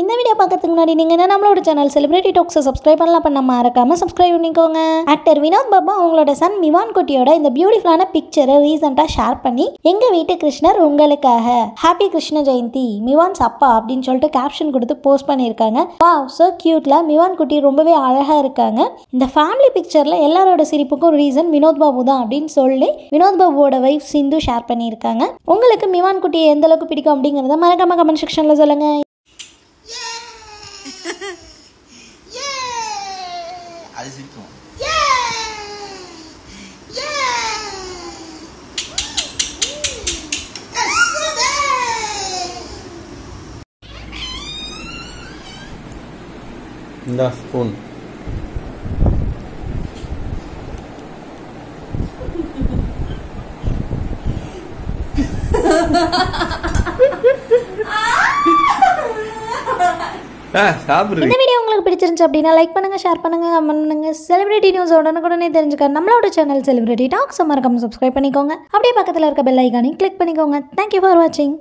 இந்த வீடியோ பார்க்கறதுக்கு முன்னாடி நீங்கள் என்ன நம்மளோட சேனல் செலிபிரிட்டி டாக்ஸை சப்ஸ்கிரைப் பண்ணலாம் பண்ண மறக்காம சப்ஸ்கிரைப் பண்ணிக்கோங்க. ஆக்டர் வினோத் பாபா அவங்களோட சன் மிவான் குட்டியோட இந்த பியூட்டிஃபுல்லான பிக்சரை ரீசெண்டாக ஷேர் பண்ணி எங்கள் வீட்டு கிருஷ்ணர் உங்களுக்காக. ஹாப்பி கிருஷ்ண ஜெயந்தி மிவான்ஸ் அப்பா அப்படின்னு சொல்லிட்டு கேப்ஷன் கொடுத்து போஸ்ட் பண்ணியிருக்காங்க. வா ஸோ க்யூட்டில் மிவான் குட்டி ரொம்பவே அழகாக இருக்காங்க. இந்த ஃபேமிலி பிக்சரில் எல்லாரோட சிரிப்புக்கும் ரீசன் வினோத் பாபு தான் அப்படின்னு சொல்லி வினோத் பாபுவோட வைஃப் சிந்து ஷேர் பண்ணியிருக்காங்க. உங்களுக்கு மிவான் குட்டியை எந்த அளவுக்கு பிடிக்கும் அப்படிங்கிறத மறக்காம கமெண்ட் செக்ஷனில் சொல்லுங்கள் azeitona. Yeah! Yeah! The spoon. Ha ha ha ha! சாப்பிடுறீங்க. இந்த வீடியோ உங்களுக்கு பிடிச்சிருந்துச்சு அப்படின்னா லைக் பண்ணுங்க ஷேர் பண்ணுங்க கமெண்ட் பண்ணுங்க. செலிபிரிட்டி நியூஸ் உடனுக்குடனே தெரிஞ்சுக்க நம்மளோட சேனல் செலிபிரிட்டி டாக்ஸ் மறக்காம சப்ஸ்கிரைப் பண்ணிக்கோங்க. அப்படியே பக்கத்தில் இருக்க பெல் ஐக்கானையும் கிளிக் பண்ணிக்கோங்க. தேங்க்யூ ஃபார் வாட்சிங்